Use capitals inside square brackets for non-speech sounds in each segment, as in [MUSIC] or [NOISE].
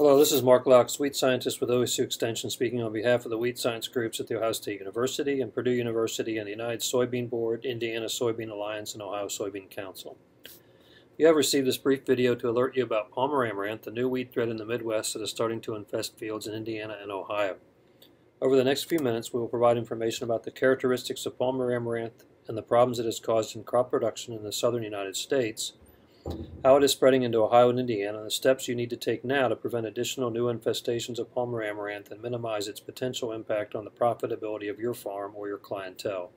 Hello, this is Mark Loux, weed scientist with OSU Extension, speaking on behalf of the weed science groups at The Ohio State University and Purdue University and the United Soybean Board, Indiana Soybean Alliance, and Ohio Soybean Council. You have received this brief video to alert you about Palmer amaranth, the new weed threat in the Midwest that is starting to infest fields in Indiana and Ohio. Over the next few minutes, we will provide information about the characteristics of Palmer amaranth and the problems it has caused in crop production in the southern United States, how it is spreading into Ohio and Indiana, and the steps you need to take now to prevent additional new infestations of Palmer amaranth and minimize its potential impact on the profitability of your farm or your clientele.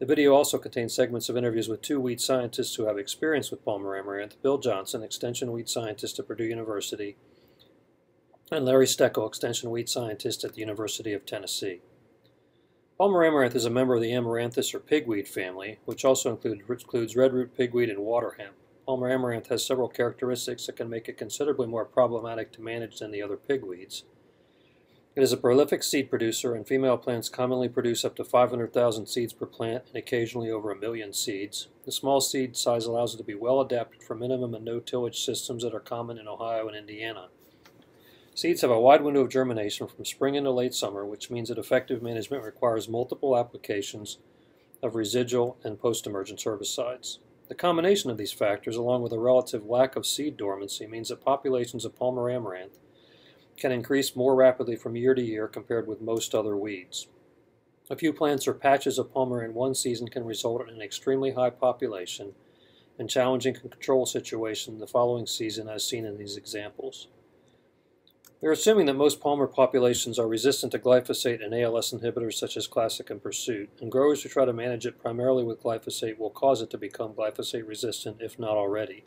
The video also contains segments of interviews with two weed scientists who have experience with Palmer amaranth, Bill Johnson, extension weed scientist at Purdue University, and Larry Steckel, extension weed scientist at the University of Tennessee. Palmer amaranth is a member of the Amaranthus or pigweed family, which also include, includes redroot pigweed and water hemp. Palmer amaranth has several characteristics that can make it considerably more problematic to manage than the other pigweeds. It is a prolific seed producer, and female plants commonly produce up to 500,000 seeds per plant and occasionally over a million seeds. The small seed size allows it to be well adapted for minimum and no tillage systems that are common in Ohio and Indiana. Seeds have a wide window of germination from spring into late summer, which means that effective management requires multiple applications of residual and post-emergence herbicides. The combination of these factors, along with a relative lack of seed dormancy, means that populations of Palmer amaranth can increase more rapidly from year to year compared with most other weeds. A few plants or patches of Palmer in one season can result in an extremely high population and challenging control situation the following season as seen in these examples. We're assuming that most palmer populations are resistant to glyphosate and ALS inhibitors such as Classic and Pursuit, and growers who try to manage it primarily with glyphosate will cause it to become glyphosate resistant if not already.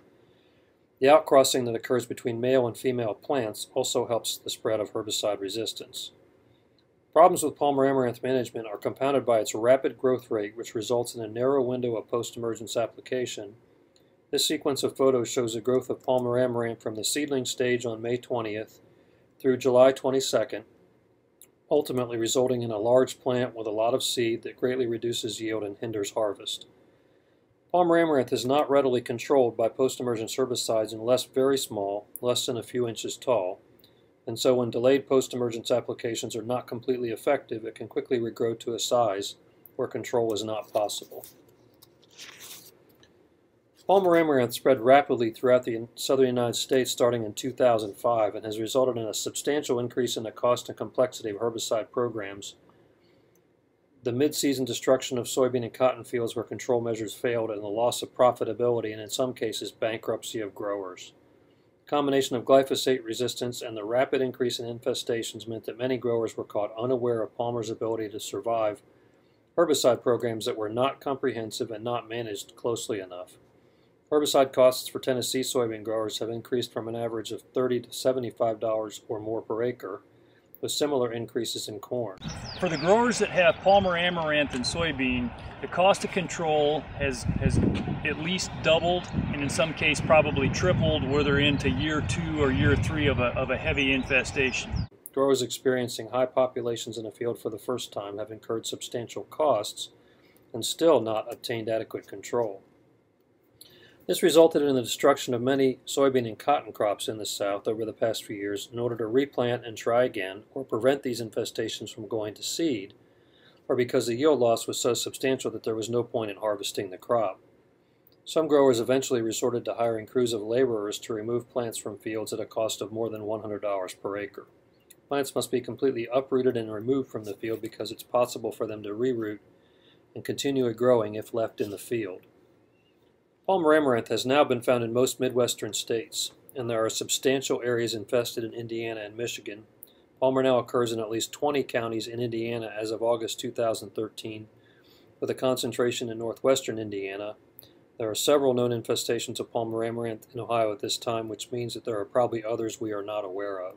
The outcrossing that occurs between male and female plants also helps the spread of herbicide resistance. Problems with Palmer amaranth management are compounded by its rapid growth rate, which results in a narrow window of post-emergence application. This sequence of photos shows the growth of Palmer amaranth from the seedling stage on May 20th through July 22nd, ultimately resulting in a large plant with a lot of seed that greatly reduces yield and hinders harvest. Palmer amaranth is not readily controlled by post-emergence herbicides unless very small, less than a few inches tall, and so when delayed post-emergence applications are not completely effective, it can quickly regrow to a size where control is not possible. Palmer amaranth spread rapidly throughout the southern United States starting in 2005 and has resulted in a substantial increase in the cost and complexity of herbicide programs. The mid-season destruction of soybean and cotton fields where control measures failed and the loss of profitability and in some cases bankruptcy of growers. The combination of glyphosate resistance and the rapid increase in infestations meant that many growers were caught unaware of Palmer's ability to survive herbicide programs that were not comprehensive and not managed closely enough. Herbicide costs for Tennessee soybean growers have increased from an average of 30 to $75 or more per acre, with similar increases in corn. For the growers that have Palmer amaranth and soybean, the cost of control has, has at least doubled and in some cases probably tripled where they're into year two or year three of a, of a heavy infestation. Growers experiencing high populations in a field for the first time have incurred substantial costs and still not obtained adequate control. This resulted in the destruction of many soybean and cotton crops in the South over the past few years in order to replant and try again or prevent these infestations from going to seed, or because the yield loss was so substantial that there was no point in harvesting the crop. Some growers eventually resorted to hiring crews of laborers to remove plants from fields at a cost of more than $100 per acre. Plants must be completely uprooted and removed from the field because it's possible for them to reroot and continue growing if left in the field. Palmer amaranth has now been found in most Midwestern states, and there are substantial areas infested in Indiana and Michigan. Palmer now occurs in at least 20 counties in Indiana as of August 2013, with a concentration in northwestern Indiana. There are several known infestations of Palmer amaranth in Ohio at this time, which means that there are probably others we are not aware of.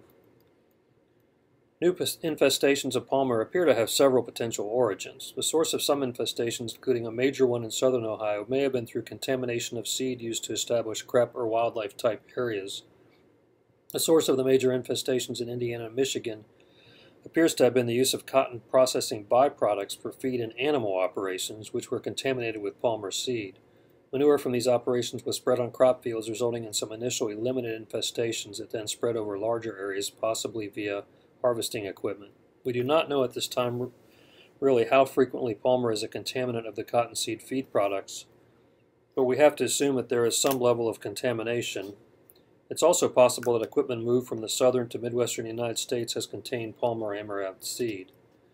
New infestations of palmer appear to have several potential origins. The source of some infestations, including a major one in southern Ohio, may have been through contamination of seed used to establish CREP or wildlife type areas. The source of the major infestations in Indiana and Michigan appears to have been the use of cotton processing byproducts for feed and animal operations, which were contaminated with palmer seed. Manure from these operations was spread on crop fields, resulting in some initially limited infestations that then spread over larger areas, possibly via harvesting equipment. We do not know at this time really how frequently palmer is a contaminant of the cottonseed feed products, but we have to assume that there is some level of contamination. It's also possible that equipment moved from the southern to midwestern United States has contained palmer amaranth seed.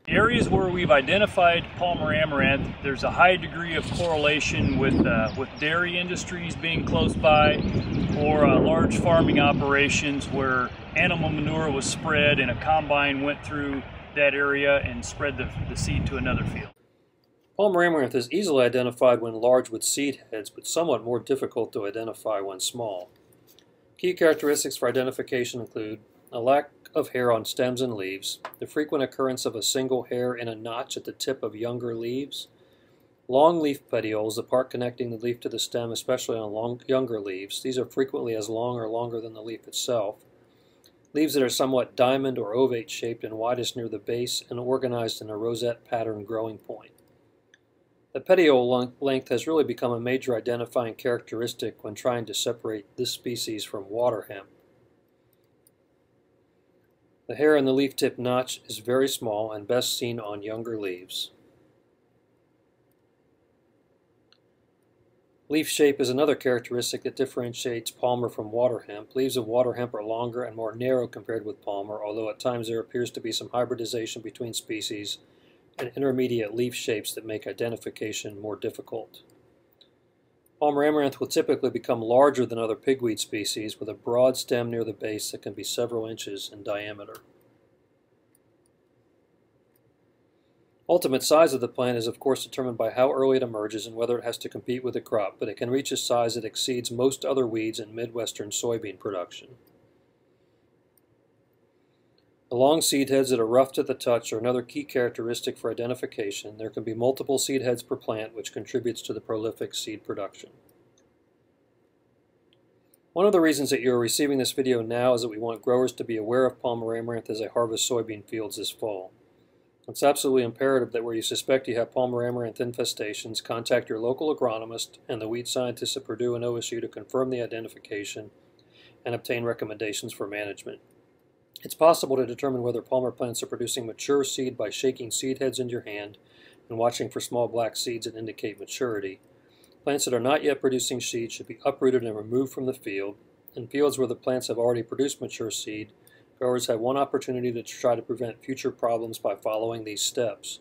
Areas where we've identified Palmer amaranth, there's a high degree of correlation with, uh, with dairy industries being close by or uh, large farming operations where animal manure was spread and a combine went through that area and spread the, the seed to another field. Palmer amaranth is easily identified when large with seed heads, but somewhat more difficult to identify when small. Key characteristics for identification include a lack of hair on stems and leaves, the frequent occurrence of a single hair in a notch at the tip of younger leaves, long leaf petioles, the part connecting the leaf to the stem, especially on long, younger leaves. These are frequently as long or longer than the leaf itself. Leaves that are somewhat diamond or ovate shaped and widest near the base and organized in a rosette pattern growing point. The petiole length has really become a major identifying characteristic when trying to separate this species from water hemp. The hair on the leaf tip notch is very small and best seen on younger leaves. Leaf shape is another characteristic that differentiates palmer from water hemp. Leaves of water hemp are longer and more narrow compared with palmer, although at times there appears to be some hybridization between species and intermediate leaf shapes that make identification more difficult. Palmer amaranth will typically become larger than other pigweed species with a broad stem near the base that can be several inches in diameter. Ultimate size of the plant is of course determined by how early it emerges and whether it has to compete with the crop, but it can reach a size that exceeds most other weeds in Midwestern soybean production. The long seed heads that are rough to the touch are another key characteristic for identification. There can be multiple seed heads per plant, which contributes to the prolific seed production. One of the reasons that you are receiving this video now is that we want growers to be aware of Palmer amaranth as they harvest soybean fields this fall. It's absolutely imperative that where you suspect you have Palmer amaranth infestations, contact your local agronomist and the weed scientists at Purdue and OSU to confirm the identification and obtain recommendations for management. It's possible to determine whether palmer plants are producing mature seed by shaking seed heads into your hand and watching for small black seeds that indicate maturity. Plants that are not yet producing seed should be uprooted and removed from the field. In fields where the plants have already produced mature seed, growers have one opportunity to try to prevent future problems by following these steps.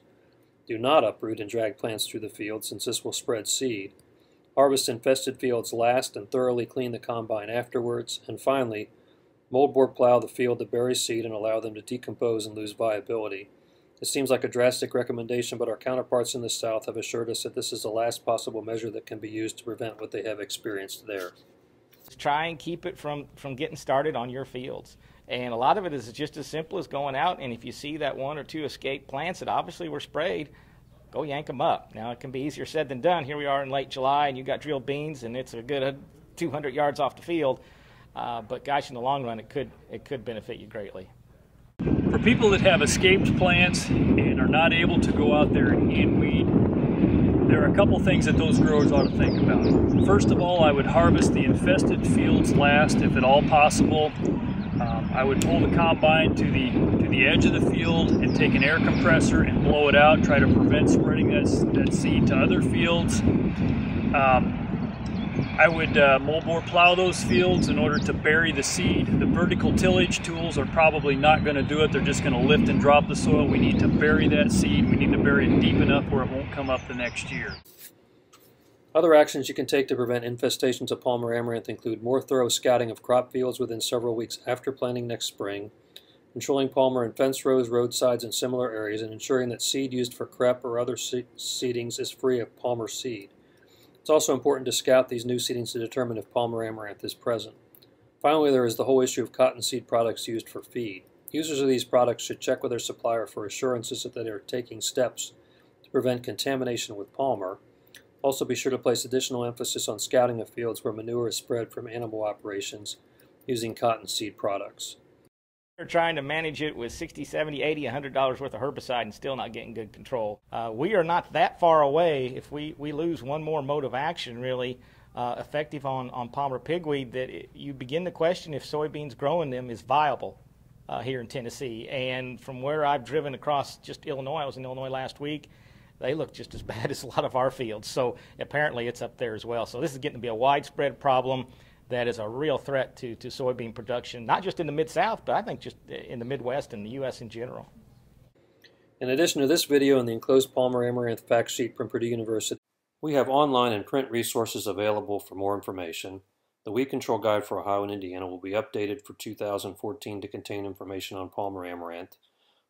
Do not uproot and drag plants through the field since this will spread seed. Harvest infested fields last and thoroughly clean the combine afterwards. And finally, Moldboard plow the field to bury seed and allow them to decompose and lose viability. This seems like a drastic recommendation, but our counterparts in the South have assured us that this is the last possible measure that can be used to prevent what they have experienced there. Try and keep it from, from getting started on your fields. And a lot of it is just as simple as going out, and if you see that one or two escaped plants that obviously were sprayed, go yank them up. Now, it can be easier said than done. Here we are in late July, and you got drilled beans, and it's a good uh, 200 yards off the field. Uh, but gosh, in the long run, it could it could benefit you greatly. For people that have escaped plants and are not able to go out there and hand weed, there are a couple things that those growers ought to think about. First of all, I would harvest the infested fields last, if at all possible. Um, I would pull the combine to the to the edge of the field and take an air compressor and blow it out, try to prevent spreading that, that seed to other fields. Um, I would uh, plow those fields in order to bury the seed. The vertical tillage tools are probably not going to do it. They're just going to lift and drop the soil. We need to bury that seed. We need to bury it deep enough where it won't come up the next year. Other actions you can take to prevent infestations of palmer amaranth include more thorough scouting of crop fields within several weeks after planting next spring, controlling palmer in fence rows, roadsides, and similar areas, and ensuring that seed used for crep or other seedings is free of palmer seed. It's also important to scout these new seedings to determine if Palmer amaranth is present. Finally, there is the whole issue of cottonseed products used for feed. Users of these products should check with their supplier for assurances that they are taking steps to prevent contamination with palmer. Also be sure to place additional emphasis on scouting of fields where manure is spread from animal operations using cottonseed products. They're trying to manage it with 60, 70, 80, 100 dollars worth of herbicide and still not getting good control. Uh, we are not that far away. If we, we lose one more mode of action, really uh, effective on, on Palmer pigweed, that it, you begin to question if soybeans growing them is viable uh, here in Tennessee. And from where I've driven across just Illinois, I was in Illinois last week. They look just as [LAUGHS] bad as a lot of our fields. So apparently it's up there as well. So this is getting to be a widespread problem that is a real threat to, to soybean production, not just in the Mid South, but I think just in the Midwest and the U.S. in general. In addition to this video and the enclosed Palmer Amaranth fact sheet from Purdue University, we have online and print resources available for more information. The Weed Control Guide for Ohio and Indiana will be updated for 2014 to contain information on Palmer Amaranth.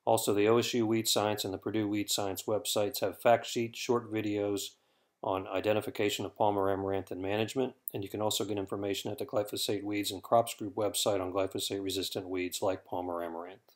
Also, the OSU Weed Science and the Purdue Weed Science websites have fact sheets, short videos, on identification of Palmer amaranth and management, and you can also get information at the Glyphosate Weeds and Crops Group website on glyphosate-resistant weeds like Palmer amaranth.